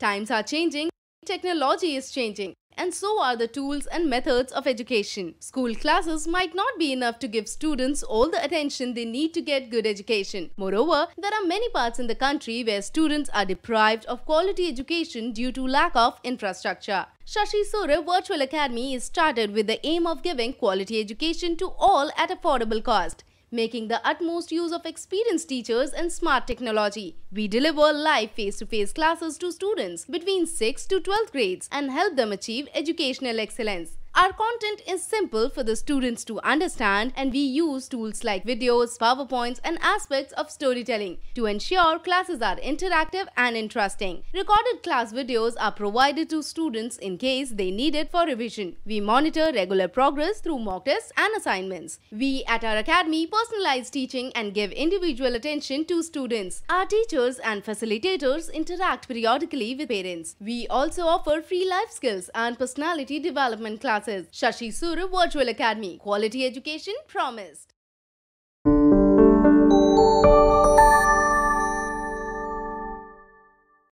Times are changing, technology is changing, and so are the tools and methods of education. School classes might not be enough to give students all the attention they need to get good education. Moreover, there are many parts in the country where students are deprived of quality education due to lack of infrastructure. Shashi Surya Virtual Academy is started with the aim of giving quality education to all at affordable cost making the utmost use of experienced teachers and smart technology. We deliver live face-to-face classes to students between 6th to 12th grades and help them achieve educational excellence. Our content is simple for the students to understand and we use tools like videos, powerpoints and aspects of storytelling to ensure classes are interactive and interesting. Recorded class videos are provided to students in case they need it for revision. We monitor regular progress through mock tests and assignments. We at our academy personalize teaching and give individual attention to students. Our teachers and facilitators interact periodically with parents. We also offer free life skills and personality development classes classes. Shashi Suru Virtual Academy. Quality education promised.